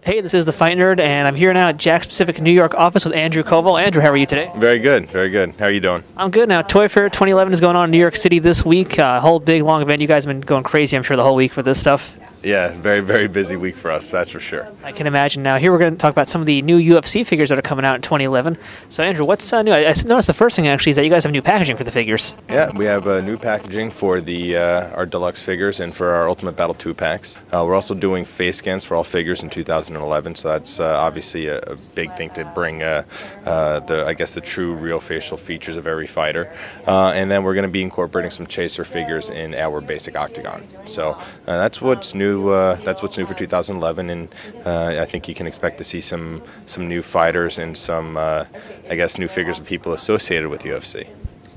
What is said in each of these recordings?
Hey, this is the Fight Nerd, and I'm here now at Jakks Pacific New York office with Andrew Kovall. Andrew, how are you today? Very good, very good. How are you doing? I'm good now. Toy Fair 2011 is going on in New York City this week. A uh, whole big long event. You guys have been going crazy, I'm sure, the whole week for this stuff. Yeah, very, very busy week for us, that's for sure. I can imagine. Now, here we're going to talk about some of the new UFC figures that are coming out in 2011. So, Andrew, what's uh, new? I, I noticed the first thing actually is that you guys have new packaging for the figures. Yeah, we have uh, new packaging for the uh, our deluxe figures and for our Ultimate Battle 2 packs. Uh, we're also doing face scans for all figures in 2011, so that's uh, obviously a, a, big thing to bring uh, the, I guess, the true real facial features of every fighter. and then we're going to be incorporating some chaser figures in our basic octagon. So that's what's new. That's what's new for 2011, and uh, I think you can expect to see some some new fighters and some, uh, I guess, new figures of people associated with UFC.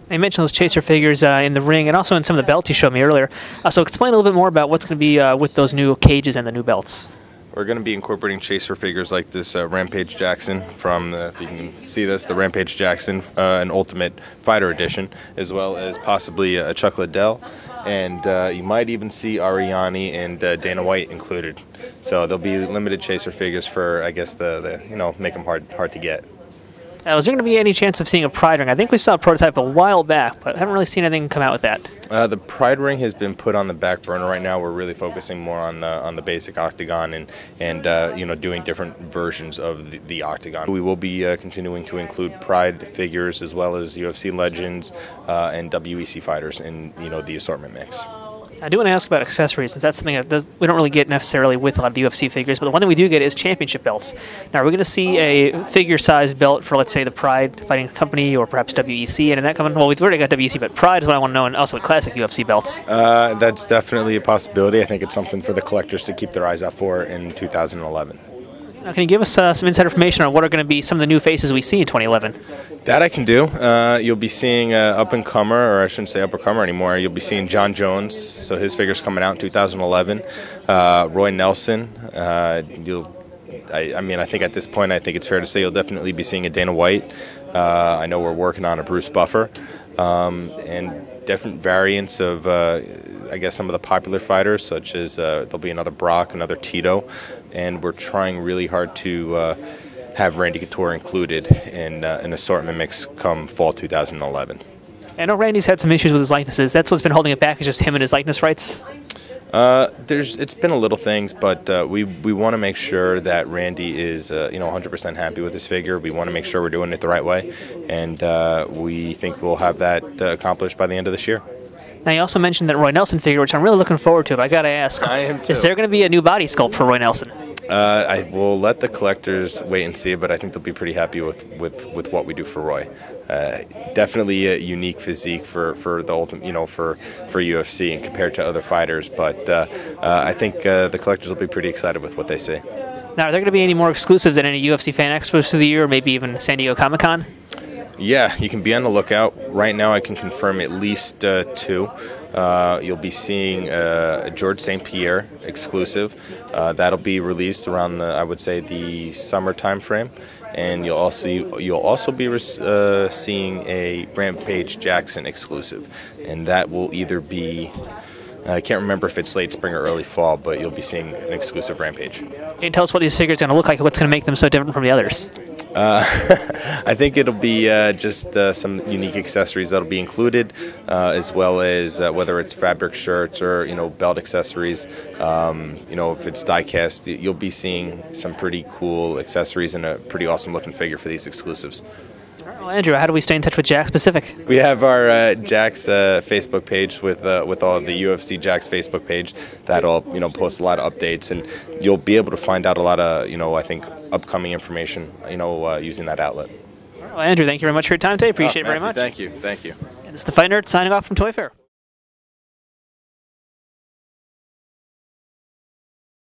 I mentioned those chaser figures uh, in the ring and also in some of the belts you showed me earlier. Uh, so explain a little bit more about what's going to be uh, with those new cages and the new belts. We're going to be incorporating chaser figures like this uh, Rampage Jackson from, the, if you can see this, the Rampage Jackson, uh, an Ultimate Fighter Edition, as well as possibly a Chuck Liddell. And uh, you might even see Arianny and uh, Dana White included. So there'll be limited chaser figures for, I guess, the, the you know, make them hard, hard to get. Now, is there going to be any chance of seeing a Pride ring? I think we saw a prototype a while back, but I haven't really seen anything come out with that. Uh, the Pride ring has been put on the back burner right now. We're really focusing more on the on the basic octagon and and uh, you know doing different versions of the, the octagon. We will be uh, continuing to include Pride figures as well as UFC legends uh, and WEC fighters in you know the assortment mix. I do want to ask about accessories, since that's something that does, we don't really get necessarily with a lot of the UFC figures. But the one that we do get is championship belts. Now, are we going to see a figure-sized belt for, let's say, the Pride Fighting Company or perhaps WEC? And in that coming, well, we've already got WEC, but Pride is what I want to know, and also the classic UFC belts. Uh, that's definitely a possibility. I think it's something for the collectors to keep their eyes out for in 2011. Now, can you give us uh, some inside information on what are going to be some of the new faces we see in 2011? That I can do. Uh, you'll be seeing uh, up and comer, or I shouldn't say up and comer anymore. You'll be seeing Jon Jones. So his figure's coming out in 2011. Uh, Roy Nelson. Uh, you'll. I, I, mean, I think at this point, I think it's fair to say you'll definitely be seeing a Dana White. Uh, I know we're working on a Bruce Buffer, um, and different variants of I guess some of the popular fighters, such as uh, there'll be another Brock, another Tito, and we're trying really hard to uh, have Randy Couture included in uh, an assortment mix come fall 2011. I know Randy's had some issues with his likenesses. That's what's been holding it back is just him and his likeness rights. Uh, there's it's been a little things, but uh, we we want to make sure that Randy is uh, you know 100% happy with his figure. We want to make sure we're doing it the right way, and uh, we think we'll have that uh, accomplished by the end of this year. Now, you also mentioned that Roy Nelson figure, which I'm really looking forward to. But I got to ask, I am too. is there going to be a new body sculpt for Roy Nelson? Uh, I will let the collectors wait and see, but I think they'll be pretty happy with, with, with what we do for Roy. Uh, definitely a unique physique for, for the ultimate, you know, for, for UFC and compared to other fighters. But uh, uh I think uh, the collectors will be pretty excited with what they see. Now, are there going to be any more exclusives at any UFC fan expos through the year, or maybe even San Diego Comic Con? Yeah, you can be on the lookout. Right now, I can confirm at least uh, two. Uh, you'll be seeing uh, George St. Pierre exclusive. Uh, that'll be released around the, I would say, the summer time frame, and you'll also you'll also be uh, seeing a Rampage Jackson exclusive, and that will either be I can't remember if it's late spring or early fall, but you'll be seeing an exclusive Rampage. Can you tell us what these figures are going to look like? And what's going to make them so different from the others? Uh, I think it'll be uh, just uh, some unique accessories that'll be included, uh, as well as uh, whether it's fabric shirts or you know belt accessories. Um, you know, if it's die-cast, you'll be seeing some pretty cool accessories and a pretty awesome looking figure for these exclusives. Well, Andrew, how do we stay in touch with Jakks Pacific? We have our uh, uh, Facebook page with uh, with all the UFC Jakks Facebook page that'll you know post a lot of updates, and you'll be able to find out a lot of you know I think upcoming information you know uh, using that outlet. Well, Andrew, thank you very much for your time today. Appreciate oh, it very much. Thank you. Thank you. And this is the Fight Nerd signing off from Toy Fair.